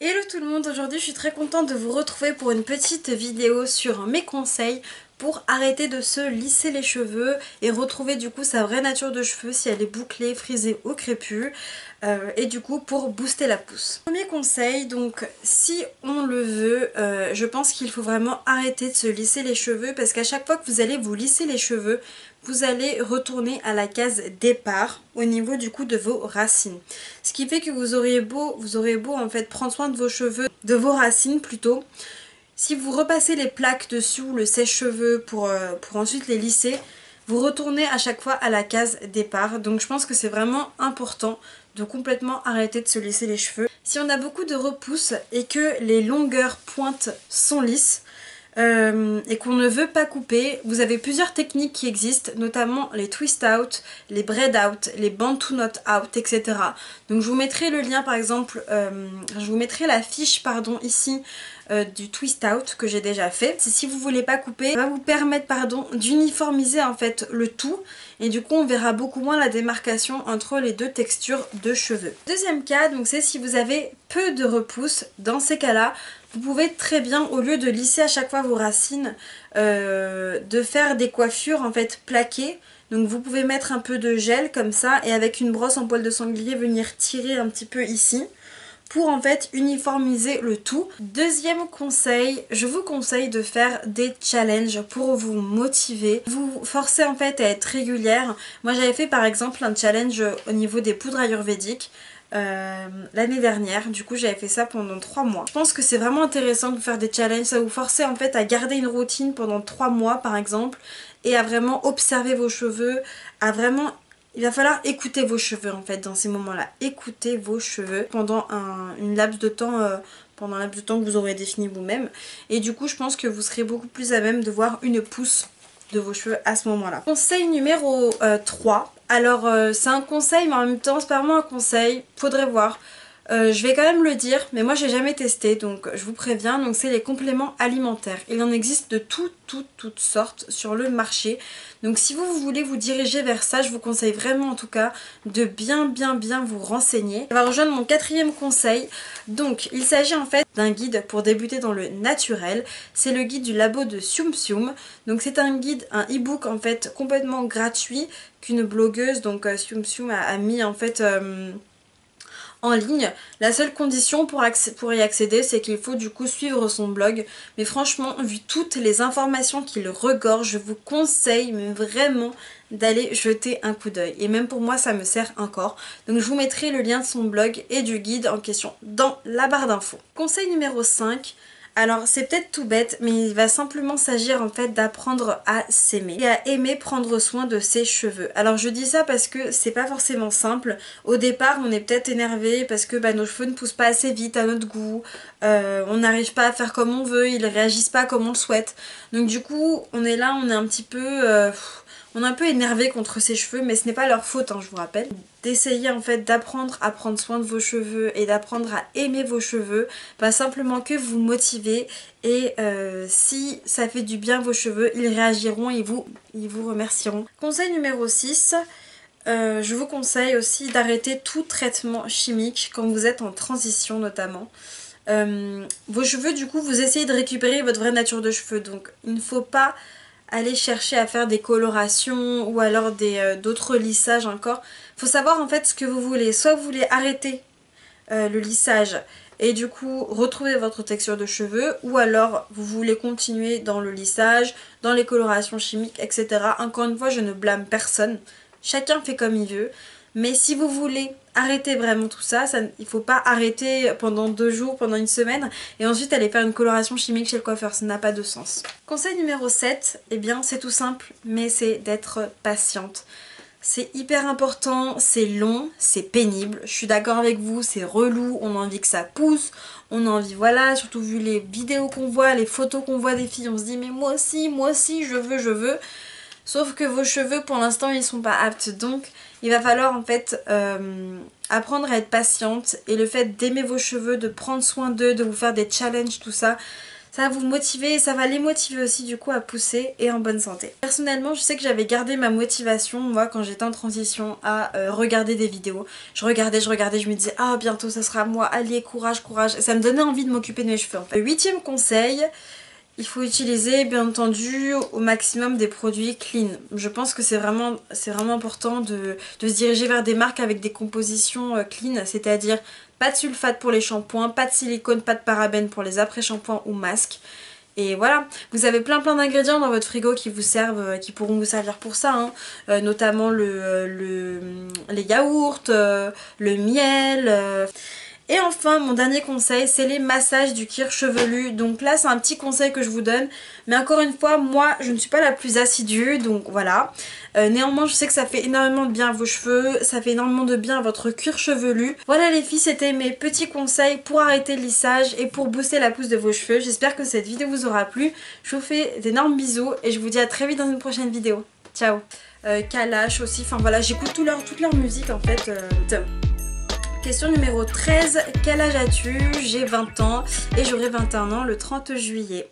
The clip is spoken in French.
Hello tout le monde, aujourd'hui je suis très contente de vous retrouver pour une petite vidéo sur mes conseils pour arrêter de se lisser les cheveux et retrouver du coup sa vraie nature de cheveux si elle est bouclée, frisée ou crépue euh, et du coup pour booster la pousse. Premier conseil, donc si on le veut, euh, je pense qu'il faut vraiment arrêter de se lisser les cheveux parce qu'à chaque fois que vous allez vous lisser les cheveux, vous allez retourner à la case départ au niveau du coup de vos racines. Ce qui fait que vous auriez beau, vous beau en fait prendre soin de vos cheveux, de vos racines plutôt, si vous repassez les plaques dessus, le sèche-cheveux pour, euh, pour ensuite les lisser, vous retournez à chaque fois à la case départ. Donc je pense que c'est vraiment important de complètement arrêter de se lisser les cheveux. Si on a beaucoup de repousse et que les longueurs pointes sont lisses, euh, et qu'on ne veut pas couper, vous avez plusieurs techniques qui existent, notamment les twist out, les braid out, les bantu knot out, etc. Donc je vous mettrai le lien par exemple, euh, je vous mettrai la fiche pardon ici euh, du twist out que j'ai déjà fait. Si vous voulez pas couper, ça va vous permettre pardon d'uniformiser en fait le tout et du coup on verra beaucoup moins la démarcation entre les deux textures de cheveux. Deuxième cas, donc c'est si vous avez peu de repousse, dans ces cas-là, vous pouvez très bien, au lieu de lisser à chaque fois vos racines, euh, de faire des coiffures en fait plaquées. Donc vous pouvez mettre un peu de gel comme ça et avec une brosse en poil de sanglier venir tirer un petit peu ici pour en fait uniformiser le tout. Deuxième conseil, je vous conseille de faire des challenges pour vous motiver, vous forcer en fait à être régulière. Moi j'avais fait par exemple un challenge au niveau des poudres ayurvédiques euh, l'année dernière. Du coup j'avais fait ça pendant 3 mois. Je pense que c'est vraiment intéressant de faire des challenges. Ça vous forcer en fait à garder une routine pendant 3 mois par exemple et à vraiment observer vos cheveux, à vraiment... Il va falloir écouter vos cheveux en fait dans ces moments-là. Écoutez vos cheveux pendant un, une laps de temps... Euh, pendant un laps de temps que vous aurez défini vous-même. Et du coup, je pense que vous serez beaucoup plus à même de voir une pousse de vos cheveux à ce moment-là. Conseil numéro 3, euh, alors euh, c'est un conseil mais en même temps c'est pas vraiment un conseil, faudrait voir. Euh, je vais quand même le dire, mais moi j'ai jamais testé, donc je vous préviens, donc c'est les compléments alimentaires. Il en existe de toutes, toutes, toutes sortes sur le marché. Donc si vous, vous voulez vous diriger vers ça, je vous conseille vraiment en tout cas de bien, bien, bien vous renseigner. On va rejoindre mon quatrième conseil. Donc il s'agit en fait d'un guide pour débuter dans le naturel. C'est le guide du labo de Sium Sium. Donc c'est un guide, un e-book en fait complètement gratuit qu'une blogueuse, donc euh, Sium Sium a, mis en fait... Euh, en ligne. La seule condition pour, y accéder, c'est qu'il faut du coup suivre son blog. Mais franchement, vu toutes les informations qu'il regorge, je vous conseille vraiment d'aller jeter un coup d'œil. Et même pour moi, ça me sert encore. Donc je vous mettrai le lien de son blog et du guide en question dans la barre d'infos. Conseil numéro 5, alors c'est peut-être tout bête mais il va simplement s'agir en fait d'apprendre à s'aimer et à aimer prendre soin de ses cheveux. Alors je dis ça parce que c'est pas forcément simple. Au départ on est peut-être énervé parce que bah, nos cheveux ne poussent pas assez vite à notre goût, euh, on n'arrive pas à faire comme on veut, ils réagissent pas comme on le souhaite. Donc du coup on est là, on est un petit peu... Euh, on est un peu énervé contre ses cheveux mais ce n'est pas leur faute hein, je vous rappelle. D'essayer en fait d'apprendre à prendre soin de vos cheveux et d'apprendre à aimer vos cheveux, pas simplement que vous motivez et euh, si ça fait du bien vos cheveux, ils réagiront et vous, ils vous remercieront. Conseil numéro 6, euh, je vous conseille aussi d'arrêter tout traitement chimique quand vous êtes en transition notamment. Euh, vos cheveux du coup vous essayez de récupérer votre vraie nature de cheveux donc il ne faut pas aller chercher à faire des colorations ou alors euh, d'autres lissages encore. Faut savoir en fait ce que vous voulez. Soit vous voulez arrêter euh, le lissage et du coup retrouver votre texture de cheveux ou alors vous voulez continuer dans le lissage, dans les colorations chimiques, etc. Encore une fois, je ne blâme personne. Chacun fait comme il veut. Mais si vous voulez arrêter vraiment tout ça, il faut pas arrêter pendant deux jours, pendant une semaine et ensuite aller faire une coloration chimique chez le coiffeur, ça n'a pas de sens. Conseil numéro 7, eh bien c'est tout simple mais c'est d'être patiente. C'est hyper important, c'est long, c'est pénible, je suis d'accord avec vous, c'est relou, on a envie que ça pousse, on a envie, voilà, surtout vu les vidéos qu'on voit, les photos qu'on voit des filles, on se dit mais moi aussi, moi aussi, je veux, je veux. Sauf que vos cheveux pour l'instant ils sont pas aptes donc il va falloir en fait euh, apprendre à être patiente et le fait d'aimer vos cheveux, de prendre soin d'eux, de vous faire des challenges, tout ça, ça va vous motiver et ça va les motiver aussi du coup à pousser et en bonne santé. Personnellement je sais que j'avais gardé ma motivation moi quand j'étais en transition à euh, regarder des vidéos. Je regardais, je regardais, je me disais ah bientôt ça sera moi, allez courage, courage. ça me donnait envie de m'occuper de mes cheveux. Huitième conseil, il faut utiliser bien entendu au maximum des produits clean. Je pense que c'est vraiment, important de, se diriger vers des marques avec des compositions euh, clean, c'est-à-dire pas de sulfate pour les shampoings, pas de silicone, pas de parabènes pour les après-shampoings ou masques. Et voilà, vous avez plein plein d'ingrédients dans votre frigo qui vous servent, euh, qui pourront vous servir pour ça, hein. euh, notamment le, le, les yaourts, le miel. Et enfin, mon dernier conseil, c'est les massages du cuir chevelu. Donc là, c'est un petit conseil que je vous donne. Mais encore une fois, moi, je ne suis pas la plus assidue, donc voilà. Euh, néanmoins, je sais que ça fait énormément de bien à vos cheveux, ça fait énormément de bien à votre cuir chevelu. Voilà les filles, c'était mes petits conseils pour arrêter le lissage et pour booster la pousse de vos cheveux. J'espère que cette vidéo vous aura plu. Je vous fais d'énormes bisous et je vous dis à très vite dans une prochaine vidéo. Ciao euh, Kalash aussi, enfin voilà, j'écoute toute leur musique en fait. Euh, Question numéro 13, quel âge as-tu? J'ai 20 ans et j'aurai 21 ans le 30 juillet.